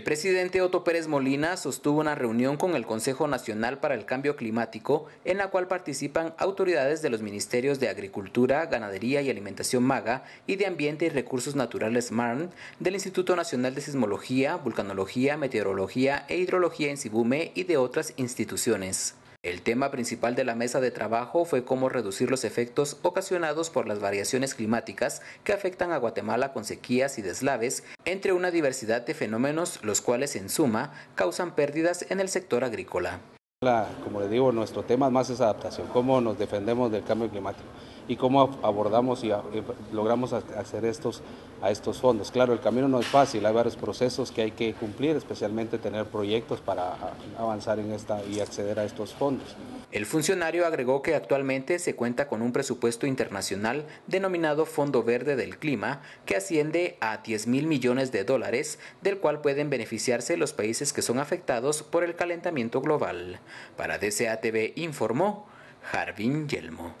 El presidente Otto Pérez Molina sostuvo una reunión con el Consejo Nacional para el Cambio Climático en la cual participan autoridades de los ministerios de Agricultura, Ganadería y Alimentación MAGA y de Ambiente y Recursos Naturales MARN, del Instituto Nacional de Sismología, Vulcanología, Meteorología e Hidrología en Sibume y de otras instituciones. El tema principal de la mesa de trabajo fue cómo reducir los efectos ocasionados por las variaciones climáticas que afectan a Guatemala con sequías y deslaves, entre una diversidad de fenómenos los cuales en suma causan pérdidas en el sector agrícola. Como le digo, nuestro tema más es adaptación, cómo nos defendemos del cambio climático y cómo abordamos y, logramos hacer estos, a estos fondos. Claro, el camino no es fácil, hay varios procesos que hay que cumplir, especialmente tener proyectos para avanzar en esta y acceder a estos fondos. El funcionario agregó que actualmente se cuenta con un presupuesto internacional denominado Fondo Verde del Clima que asciende a 10 mil millones de dólares, del cual pueden beneficiarse los países que son afectados por el calentamiento global. Para DCATV informó Jarvin Yelmo.